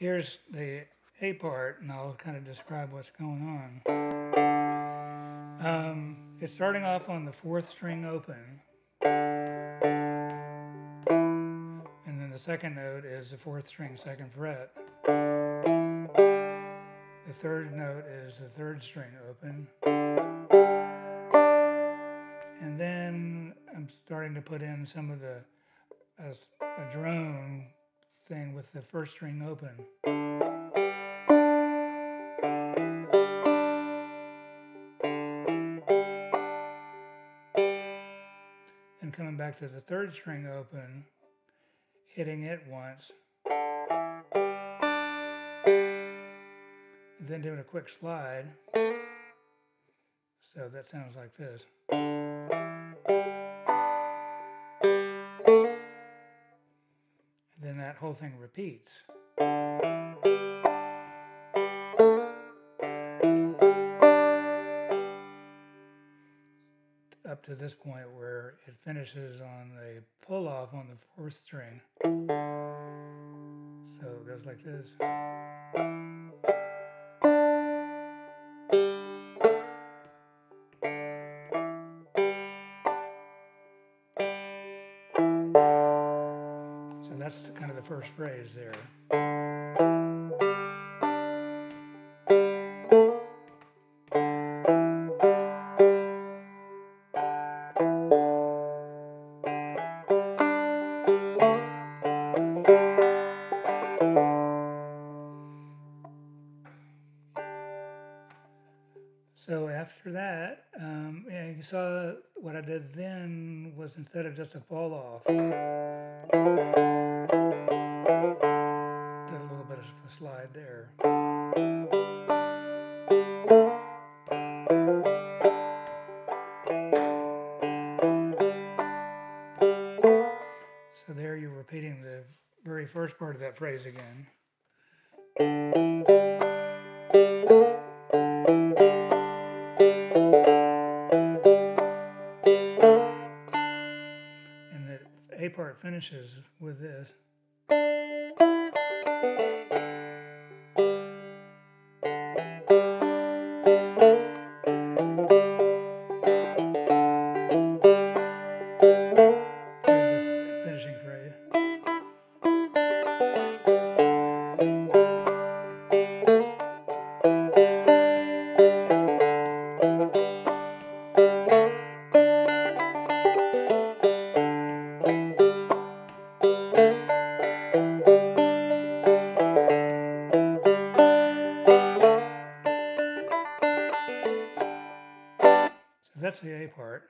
here's the A part, and I'll kind of describe what's going on. Um, it's starting off on the fourth string open. And then the second note is the fourth string, second fret. The third note is the third string open. And then I'm starting to put in some of the, a, a drone thing with the first string open. And coming back to the third string open, hitting it once. Then doing a quick slide. So that sounds like this. Whole thing repeats. Up to this point where it finishes on the pull off on the fourth string. So it goes like this. That's kind of the first phrase there. So after that, um, yeah, you saw what I did then was instead of just a fall off, did a little bit of a slide there. So there you're repeating the very first part of that phrase again. A part finishes with this. That's the A part.